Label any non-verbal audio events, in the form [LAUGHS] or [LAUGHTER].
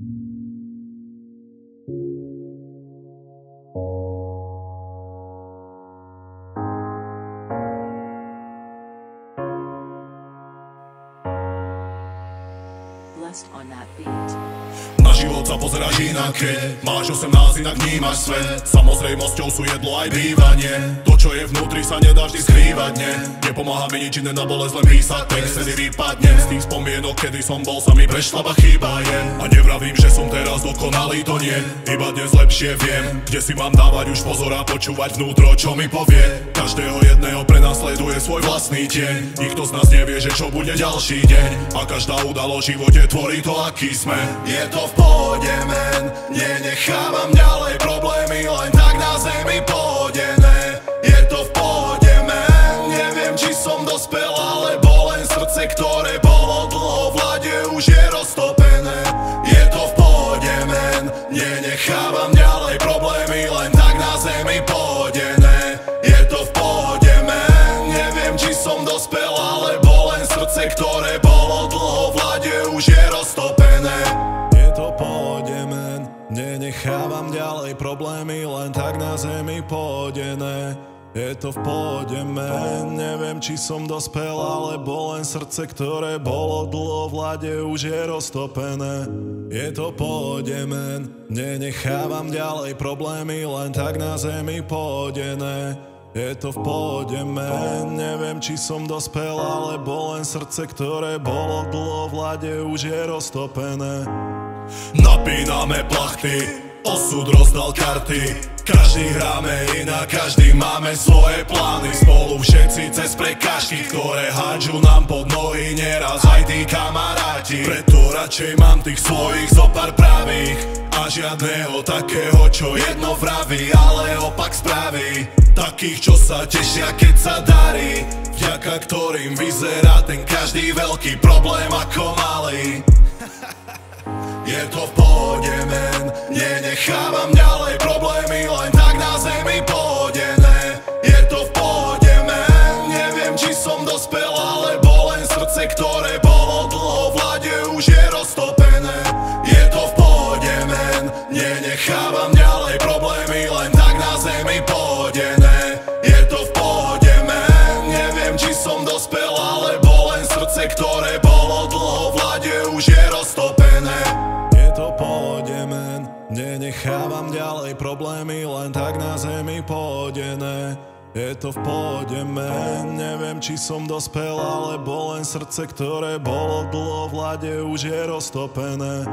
you Na život sa pozeráš inak, máš 18, inak vnímaš svet. Samozrejmosťou sú jedlo aj bývanie. To, čo je vnútri, sa nedá vždy skrývať, nie? Nepomáha mi nič iné na bolesť, len písať text Vtedy vypadnem z tých spomienok, kedy som bol, sa mi prešla ba chýba je. A nevravím, že som teraz dokonalý, to nie. Iba dnes lepšie viem, kde si mám dávať už pozor a počúvať vnútro, čo mi povie. Každého jedného prenasleduje svoj vlastný tieň. Nikto z nás nevie, že čo bude ďalší deň. A každá udalosť v tvorí to, aký sme. Je to v pohode, men. Nenechávam ďalej problémy Len tak na zemi pohodené Je to v pohode, men. Neviem, či som dospel, alebo len srdce, ktoré bolo dlho v Už je roztopené Problémy Len tak na zemi pohodené je to v pohode, men Neviem, či som dospel, alebo len srdce, ktoré bolo dlho v lade, už je roztopené. Je to pohode, men Nenechávam ďalej problémy, len tak na zemi pohodené. Je to v pohode, men Neviem, či som dospel, alebo len srdce, ktoré bolo dlho v lade, už je roztopené. Napíname plachty, osud rozdal karty. Každý hráme inak, každý máme svoje plány. Spolu všetci cez prekážky, ktoré hádžu nám pod nohy Neraz aj tí kamaráti. Preto radšej mám tých svojich zopár pravých. A žiadného takého, čo jedno vraví, ale opak spraví. Takých, čo sa tešia, keď sa darí. Vďaka ktorým vyzerá ten každý veľký problém ako malý. [LAUGHS] Je to v pohode, men Nenechávam ďalej problémy Len tak na zemi pohodené Je to v pohode, men Neviem, či som dospel Alebo len srdce, ktoré ďalej problémy Len tak na zemi pohodené Je to v pohode, men Neviem, či som dospel Alebo len srdce, ktoré bolo dlho v lade Už je roztopené